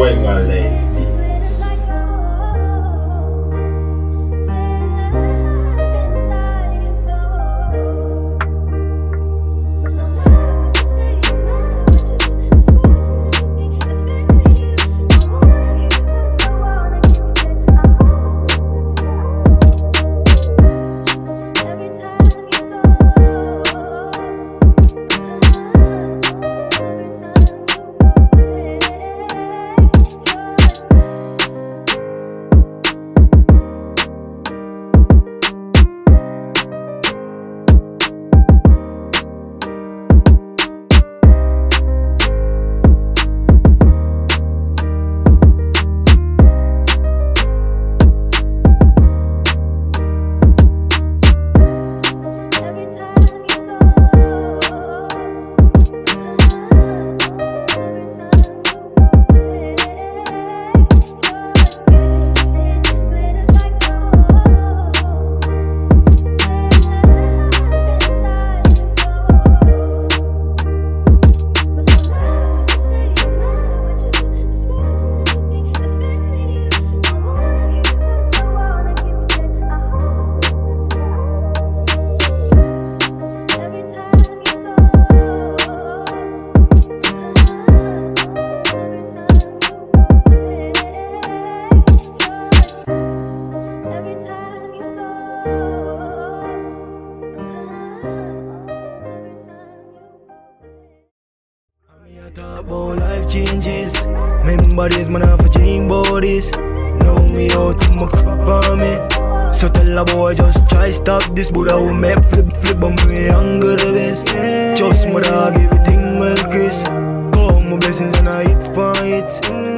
Juega Ley. life changes. Remember this, man, I for change bodies. Know me oh, how to my papa me. So tell a boy just try stop this, but I will make flip flip on me younger days. Just Just my dog, everything will kiss. Call my blessings and I hit by it.